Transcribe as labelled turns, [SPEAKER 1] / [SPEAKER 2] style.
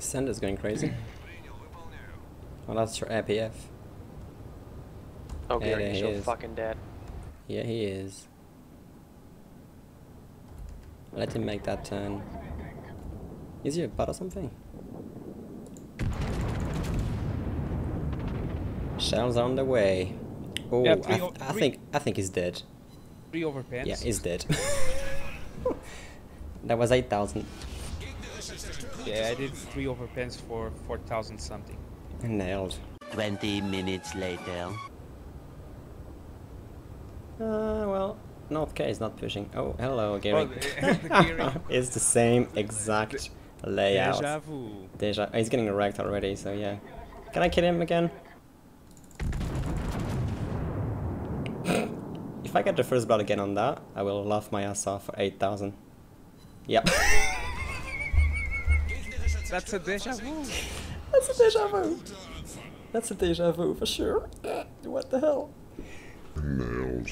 [SPEAKER 1] Sander's going crazy. Oh, that's your APF.
[SPEAKER 2] Oh,
[SPEAKER 1] Yeah,
[SPEAKER 2] Gary,
[SPEAKER 1] he
[SPEAKER 2] so fucking dead.
[SPEAKER 1] Yeah, he is. Let him make that turn. Is he a butt or something? Shells on the way. Oh,
[SPEAKER 3] Yeah,
[SPEAKER 1] I, th-
[SPEAKER 3] o-
[SPEAKER 1] I
[SPEAKER 3] three-
[SPEAKER 1] think I think he's dead.
[SPEAKER 3] Three overpens.
[SPEAKER 1] Yeah, he's dead. that was eight thousand.
[SPEAKER 3] Yeah, I did three overpens for 4,000 something.
[SPEAKER 1] Nailed.
[SPEAKER 4] 20 minutes later.
[SPEAKER 1] Uh, well, North K is not pushing. Oh, hello, Gary.
[SPEAKER 3] Well, the Gary.
[SPEAKER 1] it's the same exact layout.
[SPEAKER 3] Deja vu.
[SPEAKER 1] Deja. He's getting wrecked already, so yeah. Can I kill him again? if I get the first blood again on that, I will laugh my ass off for 8,000. Yep.
[SPEAKER 3] That's a deja vu.
[SPEAKER 1] That's a deja vu. That's a deja vu for sure. What the hell?
[SPEAKER 5] Nailed.